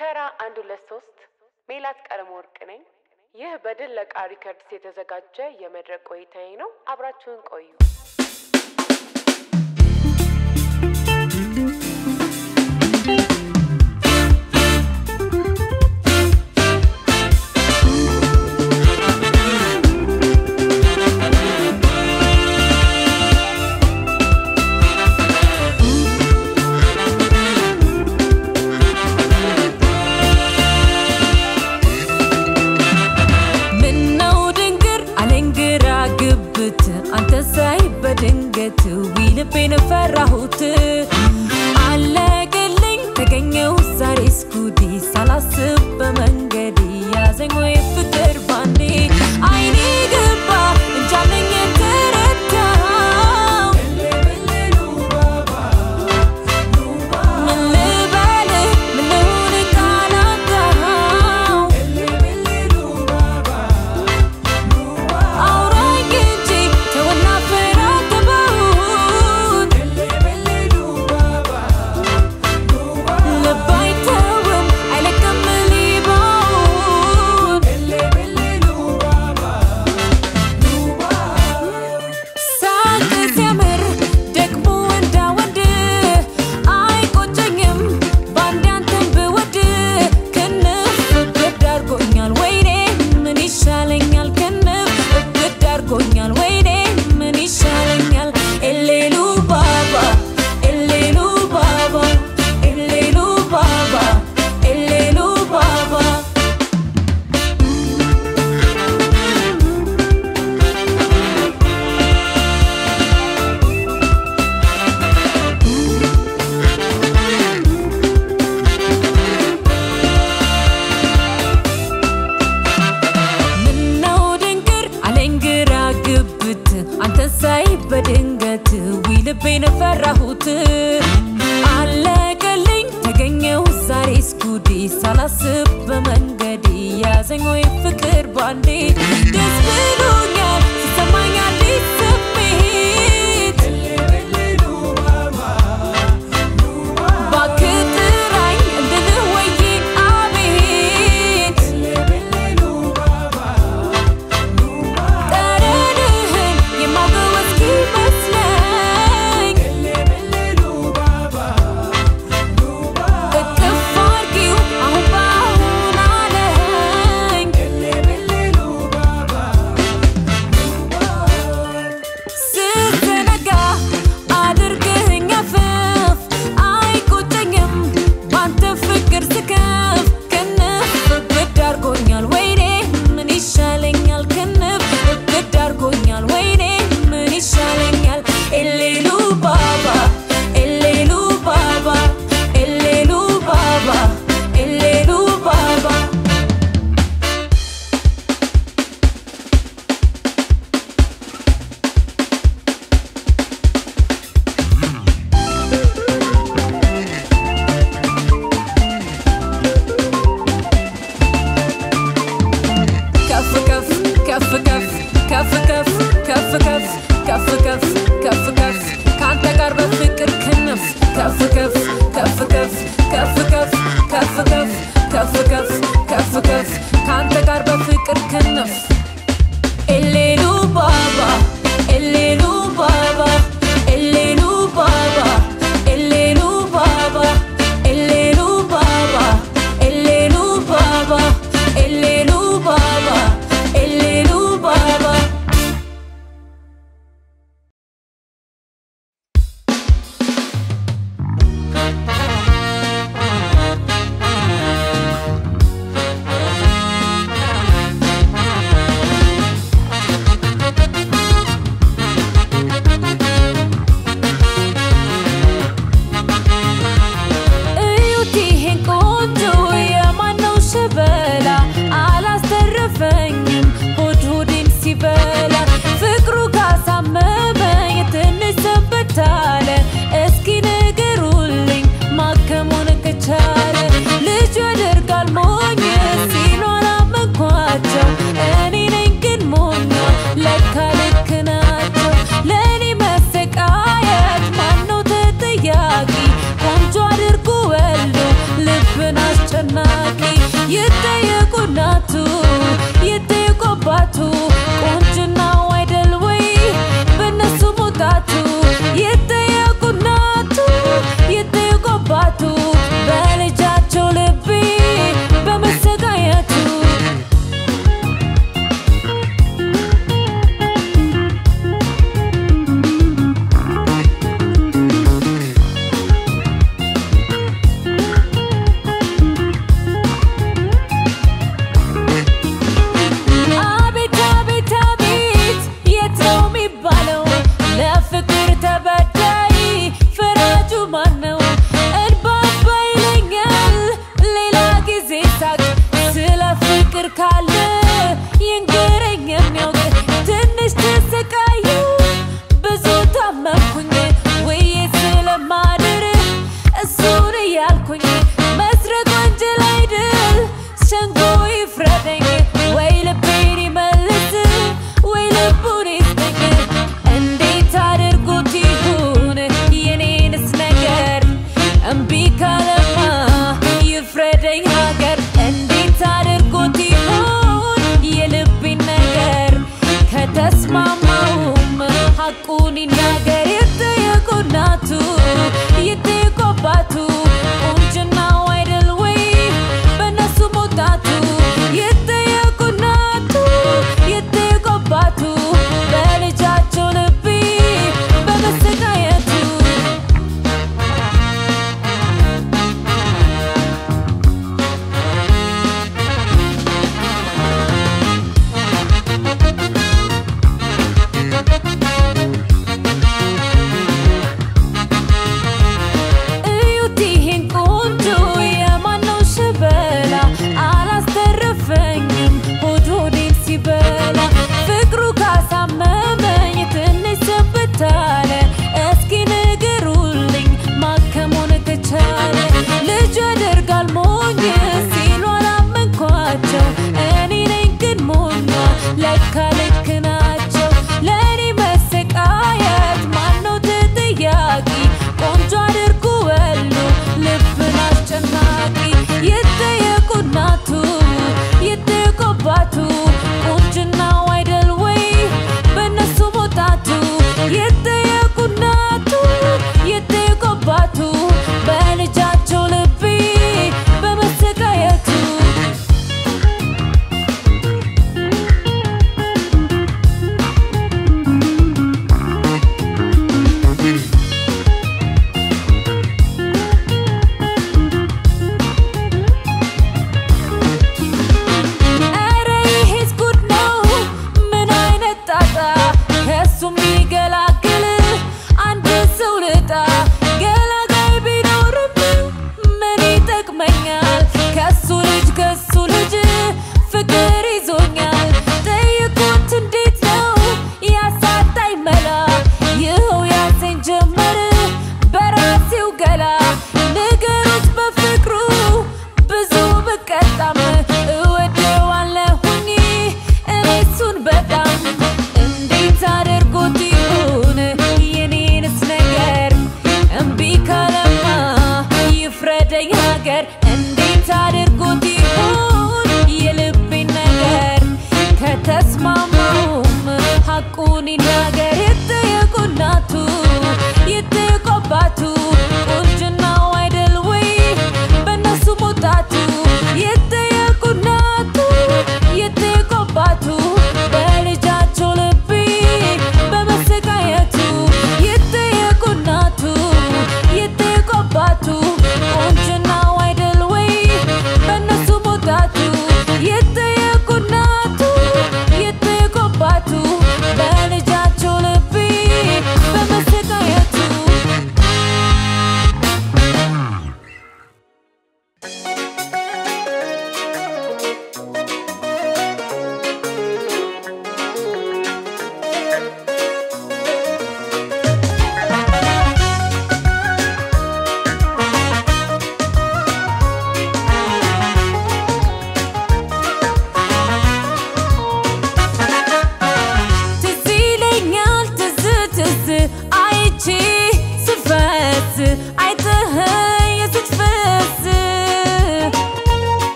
ሙከራ አንድ ሁለት ሶስት ሜላት ቀለመ ወርቅ ነኝ። ይህ በድለቃ ሪከርድስ የተዘጋጀ የመድረክ ቆይታዬ ነው። አብራችሁን ቆዩ።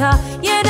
Yeah. You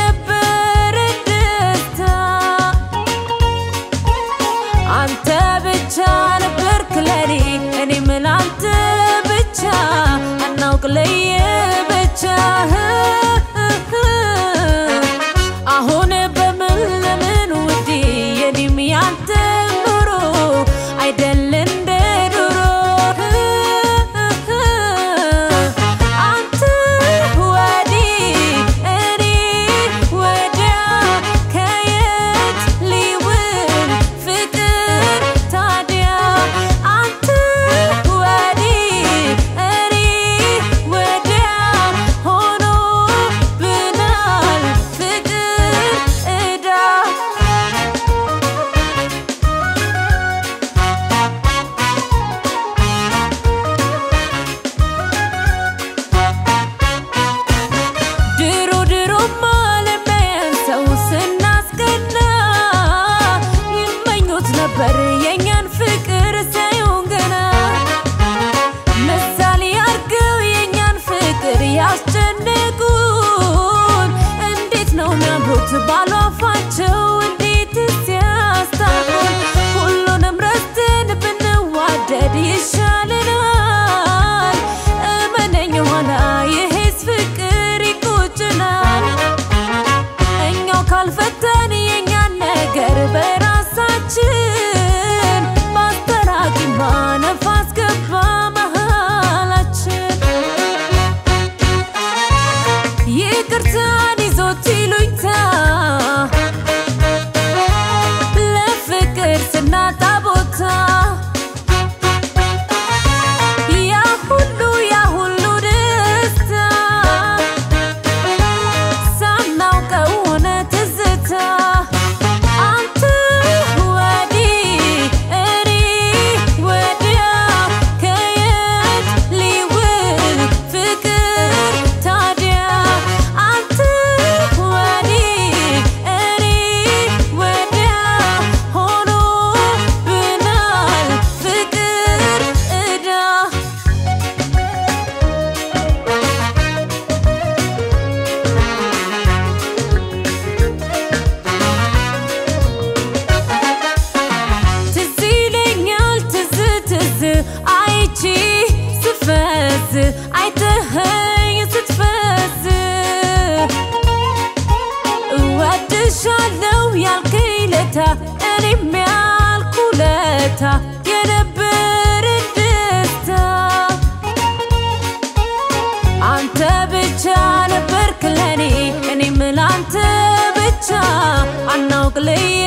no glee.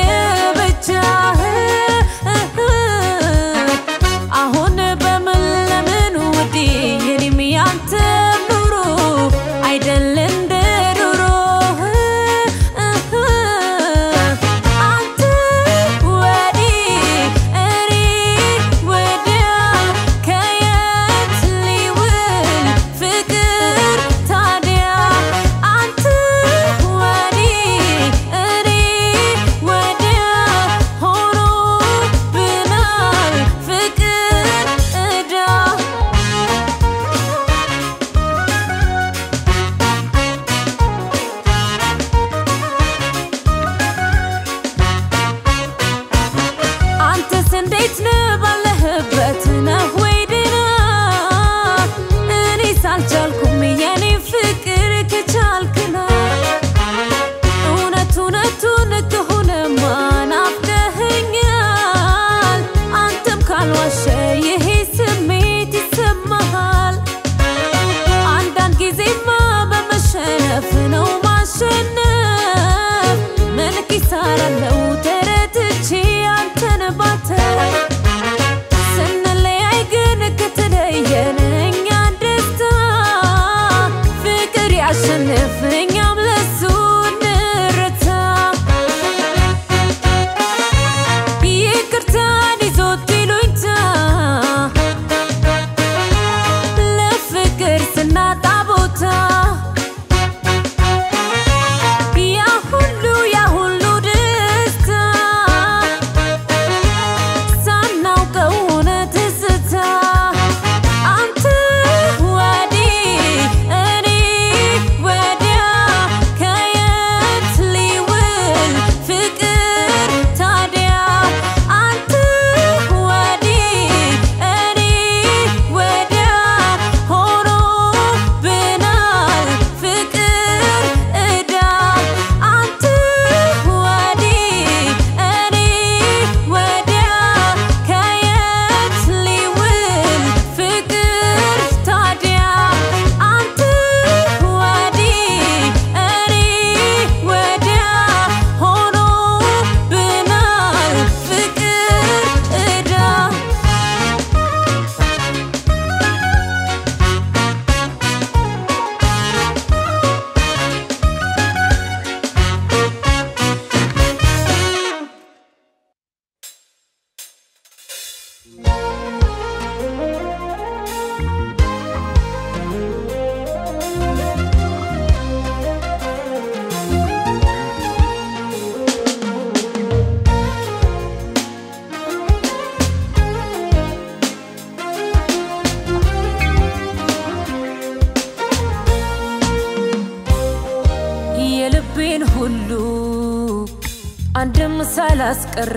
ሳላስቀር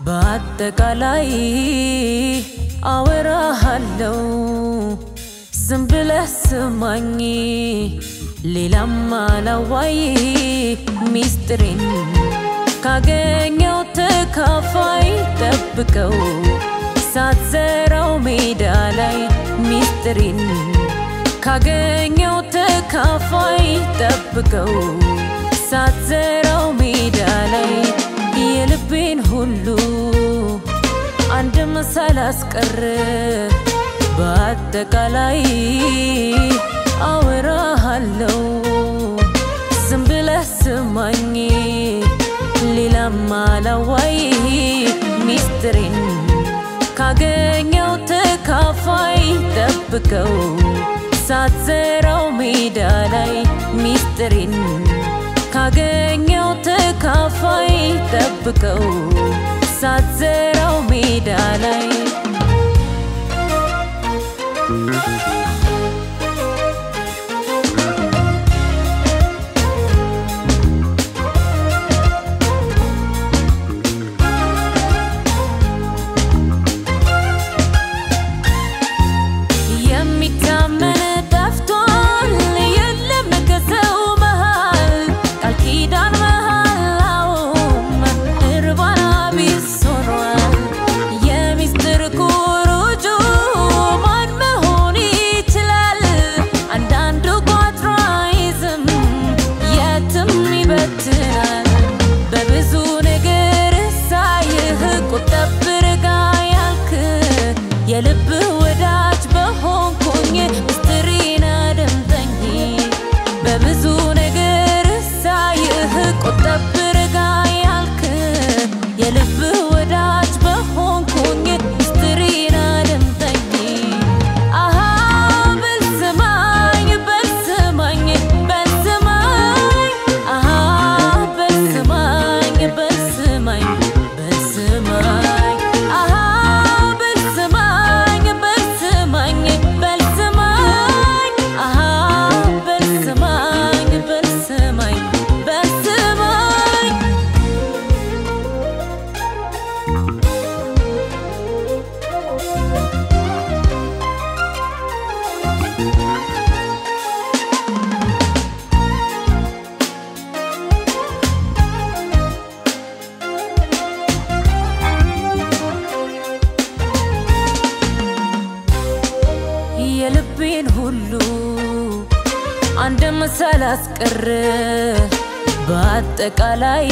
በአጠቃላይ አወራሃለው ዝም ብለህ ስማኝ። ሌላም አላዋይ ሚስጥሬን ካገኘው ተካፋይ ጠብቀው። ሳትዘራው ሜዳ ላይ ሚስጥሬን ካገኘው ተካፋይ ጠብቀው። ሳትዘራው ሜዳ ላይ የልቤን ሁሉ አንድ ምሳል አስቀር በአጠቃላይ አወራሃለው ዝም ብለህ ስማኝ ሌላም አላዋይ ሚስጥሬን። ካገኘው ተካፋይ ጠብቀው ሳትዘራው ሜዳ ላይ ሚስጥሬን። ሳገኘው ተካፋይ ጠብቀው ሳትዘራው ሜዳ ላይ ቆጠብ ርጋ ያልክ የልብ ወዳጅ በሆንኩኝ ምስጢሬን አድምጠኝ በብዙ አንድም ሳላስቀር በአጠቃላይ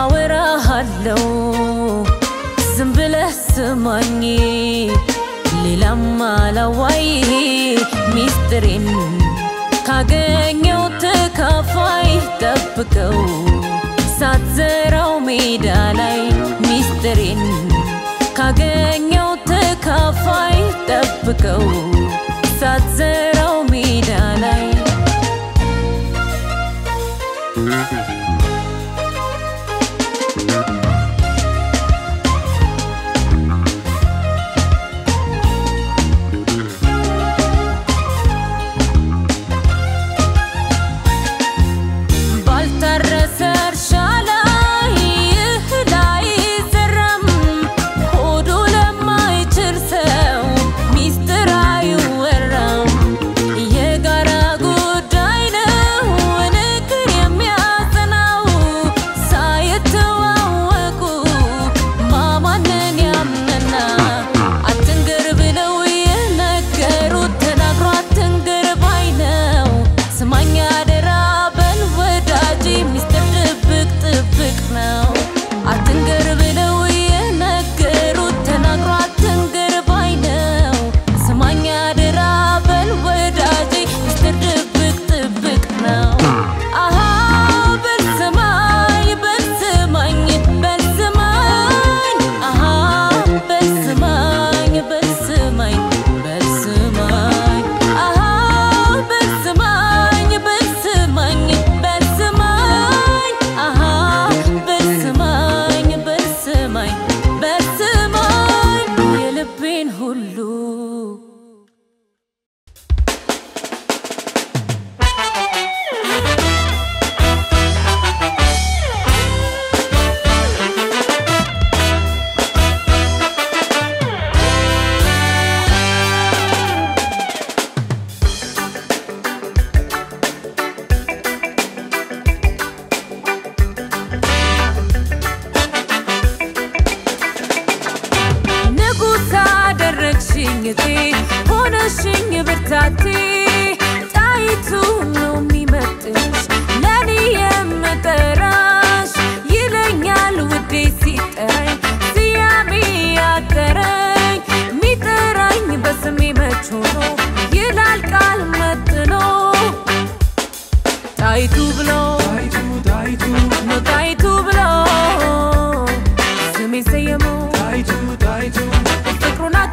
አወራሃለው ዝም ብለህ ስማኝ። ሌላም አላዋይ ሚስጥሬን ካገኘው ተካፋይ ጠብቀው። ሳትዘራው ሜዳ ላይ ሚስጥሬን ካገኘው ተካፋይ ጠብቀው። ሳትዘራው Mm-hmm.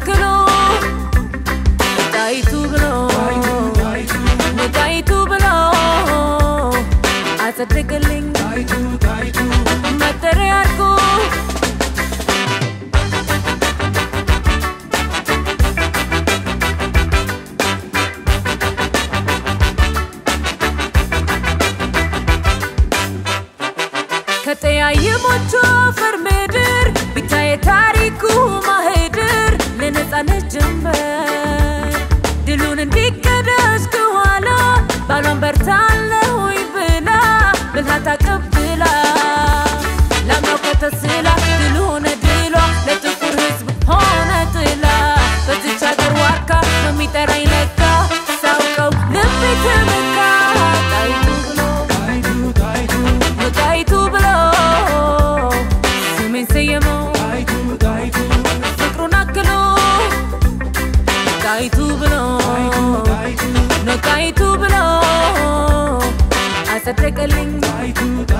good old the tickling. I do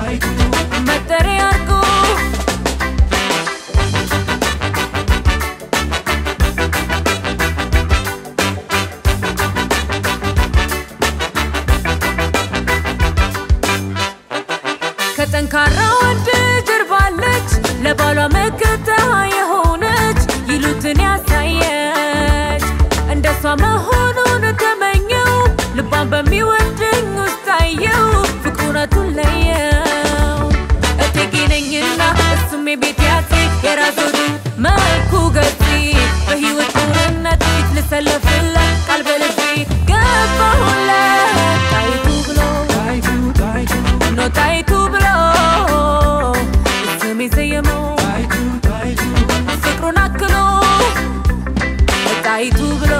ቤትያሴ የራሱን መልኩ ገጽ በህይወት ጦርነት ፊት ልሰለፍለት ቃል በልቤ ገባሁለት ታይቱ ብሎ ኖ ታይቱ ብሎ ስሜ ሰየመው ፍቅሩን አክሎ ታይቱ ብሎ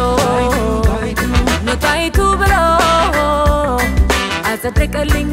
ኖ ታይቱ ብሎ አጸደቀልኝ